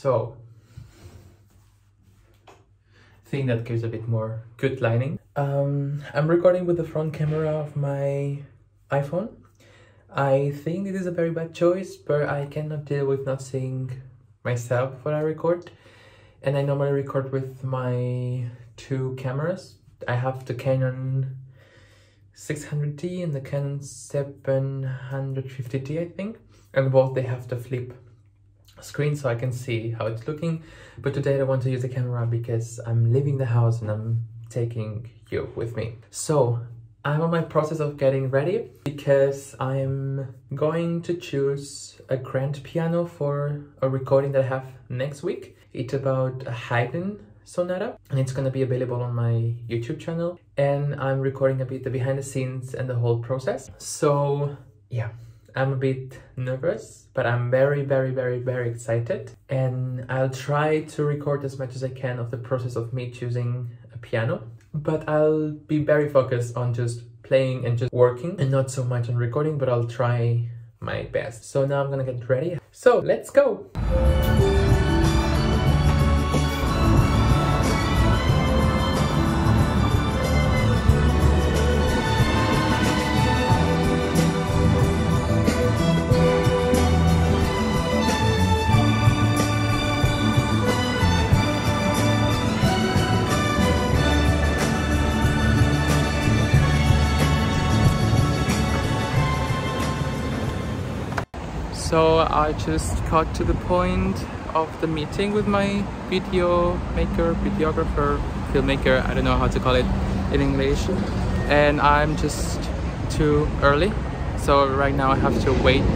So, I think that gives a bit more good lighting. Um, I'm recording with the front camera of my iPhone. I think it is a very bad choice, but I cannot deal with not seeing myself when I record. And I normally record with my two cameras. I have the Canon 600D and the Canon 750D, I think. And both they have the flip screen so I can see how it's looking. But today I want to use the camera because I'm leaving the house and I'm taking you with me. So I'm on my process of getting ready because I'm going to choose a grand piano for a recording that I have next week. It's about a Haydn sonata and it's going to be available on my YouTube channel and I'm recording a bit the behind the scenes and the whole process. So yeah, I'm a bit nervous, but I'm very, very, very, very excited. And I'll try to record as much as I can of the process of me choosing a piano. But I'll be very focused on just playing and just working and not so much on recording, but I'll try my best. So now I'm gonna get ready. So let's go! So I just got to the point of the meeting with my video maker, videographer, filmmaker, I don't know how to call it in English. And I'm just too early. So right now I have to wait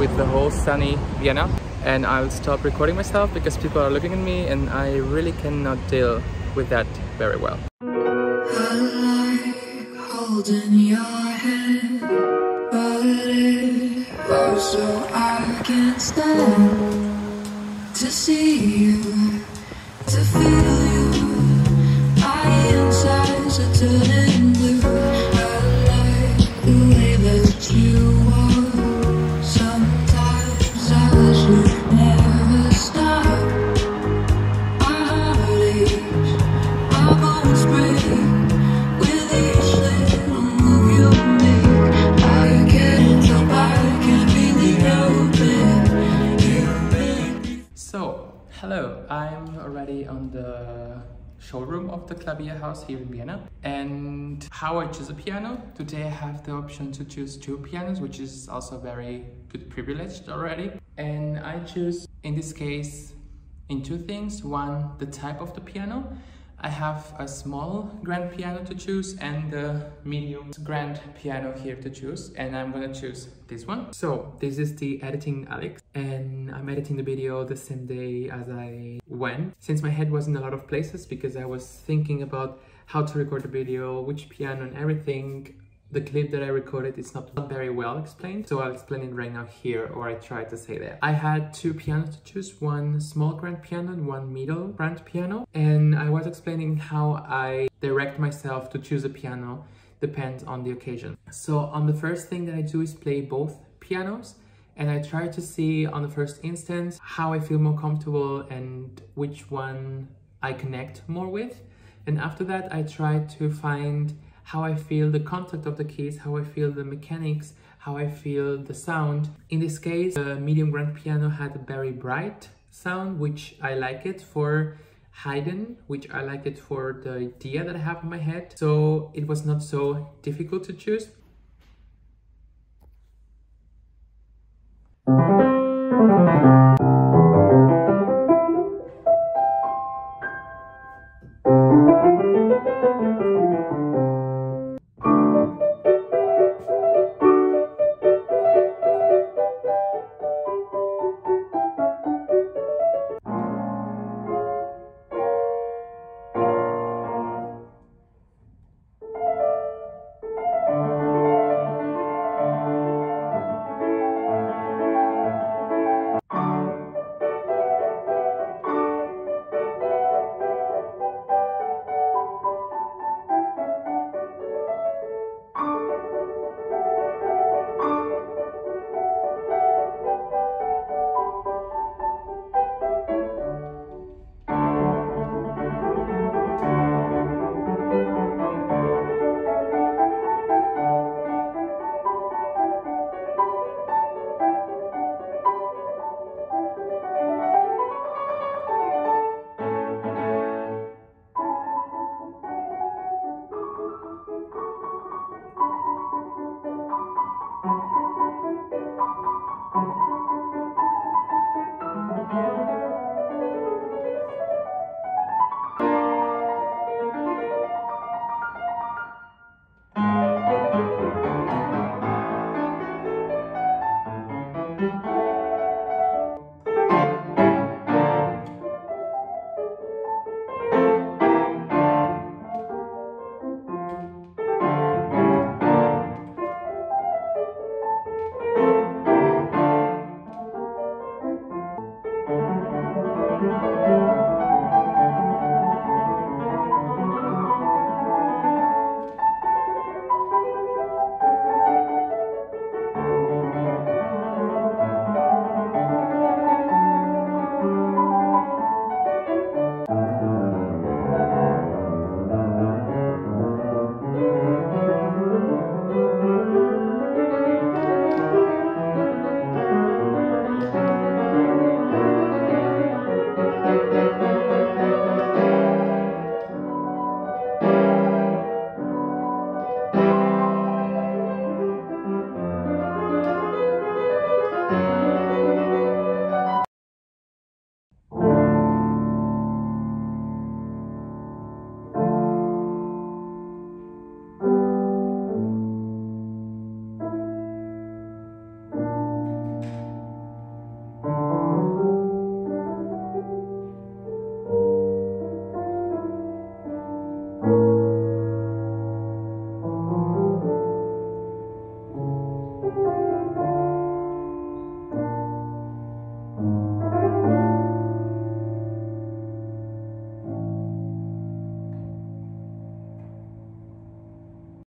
with the whole sunny Vienna. And I'll stop recording myself because people are looking at me and I really cannot deal with that very well. So I can't stand to see you, to feel you. My insides are turning On the showroom of the Klavierhaus here in Vienna. And how I choose a piano? Today I have the option to choose two pianos, which is also very good privilege already. And I choose, in this case, in two things. One, the type of the piano. I have a small grand piano to choose and the medium grand piano here to choose and I'm gonna choose this one. So this is the editing Alex and I'm editing the video the same day as I went since my head was in a lot of places because I was thinking about how to record the video, which piano and everything the clip that I recorded is not very well explained, so I'll explain it right now here, or I try to say that. I had two pianos to choose, one small grand piano and one middle grand piano, and I was explaining how I direct myself to choose a piano depends on the occasion. So on the first thing that I do is play both pianos, and I try to see on the first instance how I feel more comfortable and which one I connect more with. And after that, I try to find how I feel the contact of the keys, how I feel the mechanics, how I feel the sound. In this case, the medium grand piano had a very bright sound, which I like it for Haydn, which I like it for the idea that I have in my head. So it was not so difficult to choose.